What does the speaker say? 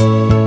you